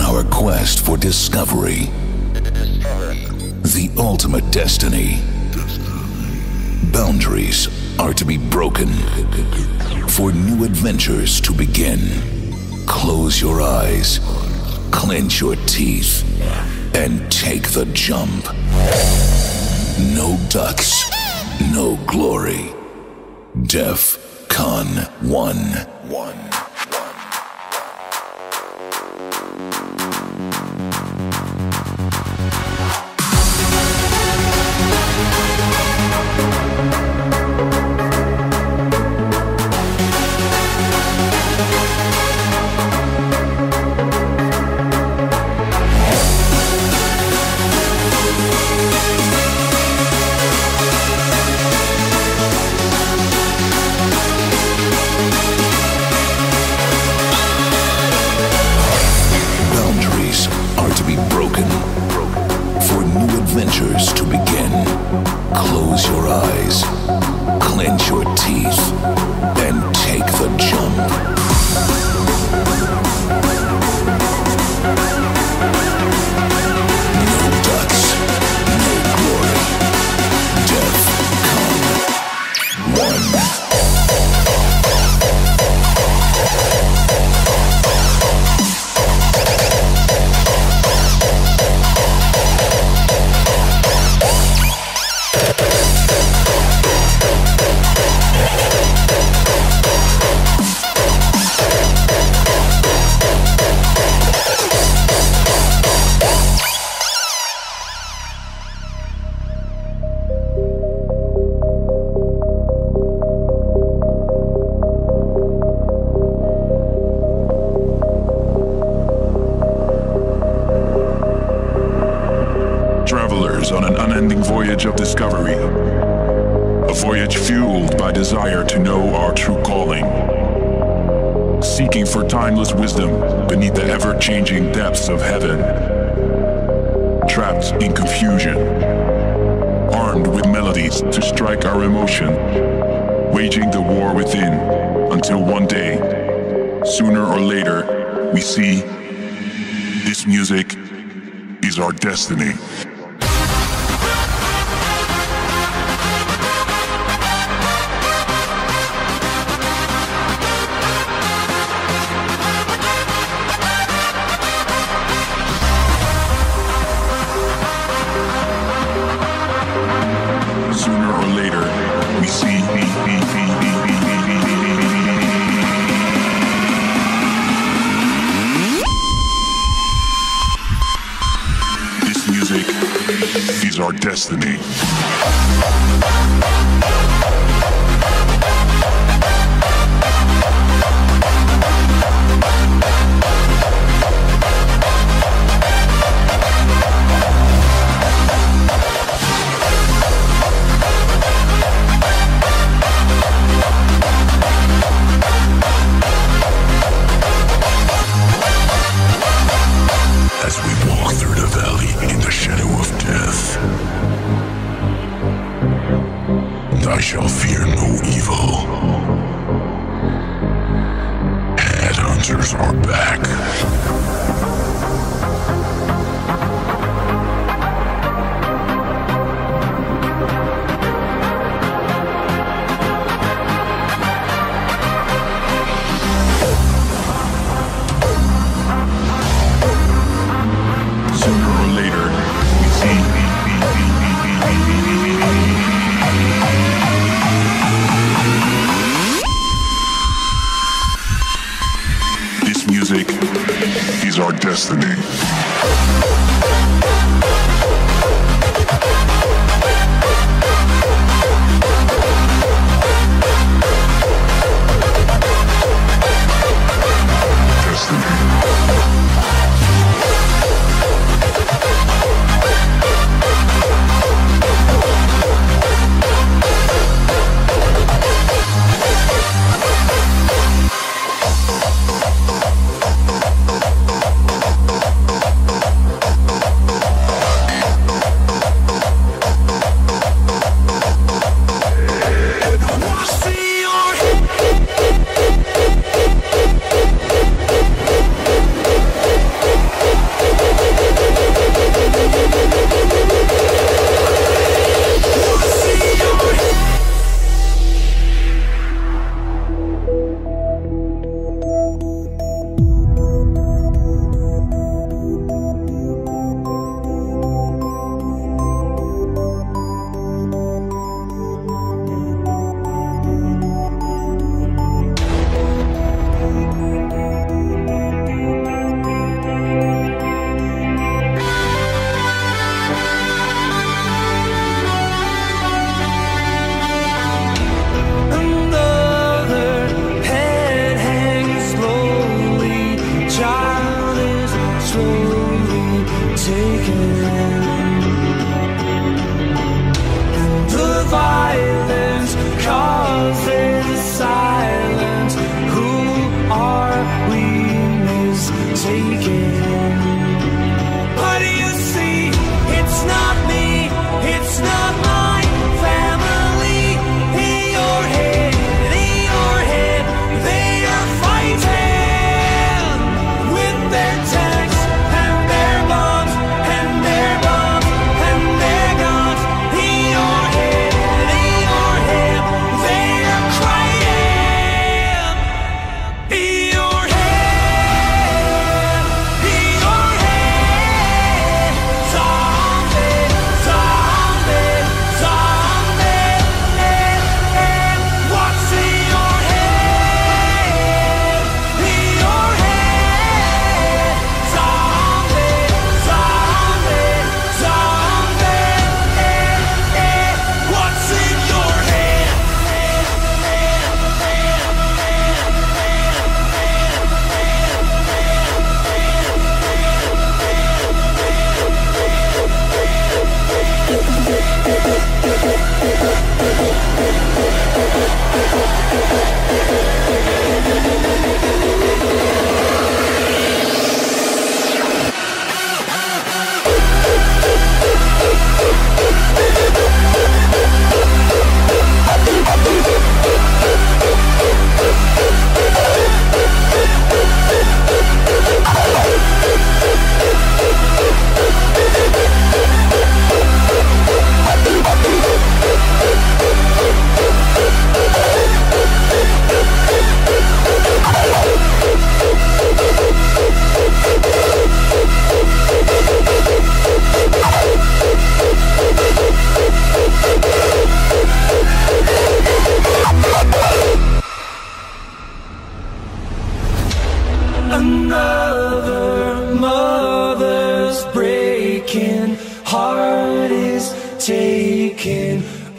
on our quest for discovery. The ultimate destiny. Boundaries are to be broken for new adventures to begin. Close your eyes, clench your teeth, and take the jump. No ducks, no glory. DEFCON 1 1. Boundaries adventures to begin. Close your eyes, clench your teeth, and take the jump. Desire to know our true calling. Seeking for timeless wisdom beneath the ever changing depths of heaven. Trapped in confusion. Armed with melodies to strike our emotion. Waging the war within until one day, sooner or later, we see this music is our destiny. This music is our destiny. I shall fear no evil. Headhunterz are back.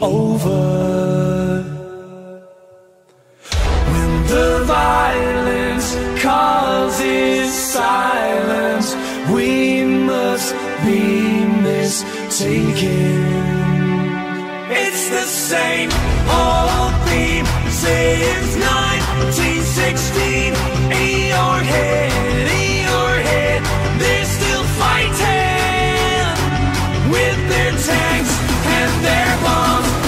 Over. When the violence causes silence, we must be mistaken. It's the same old theme since 1916. In your head, in your head, they're still fighting with their tanks their bombs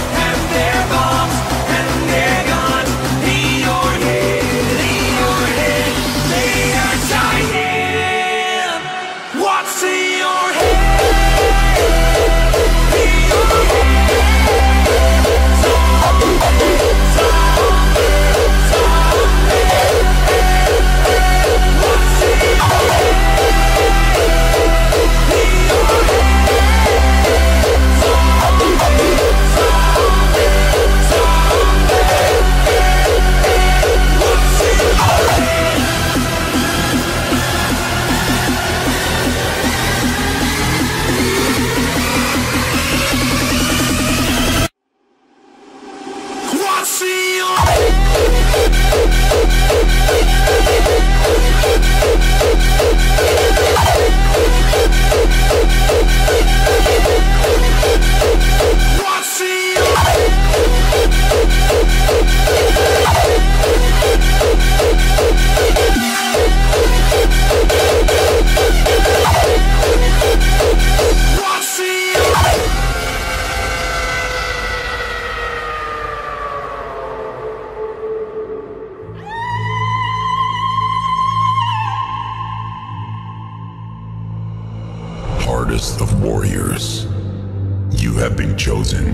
you have been chosen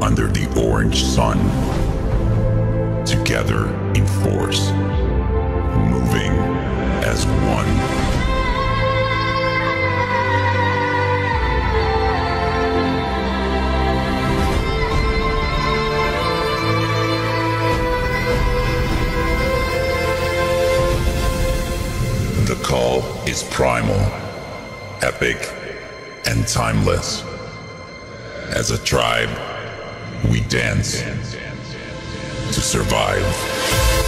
under the orange sun. Together in force, moving as one. The call is primal, epic, and timeless. As a tribe, we dance to survive.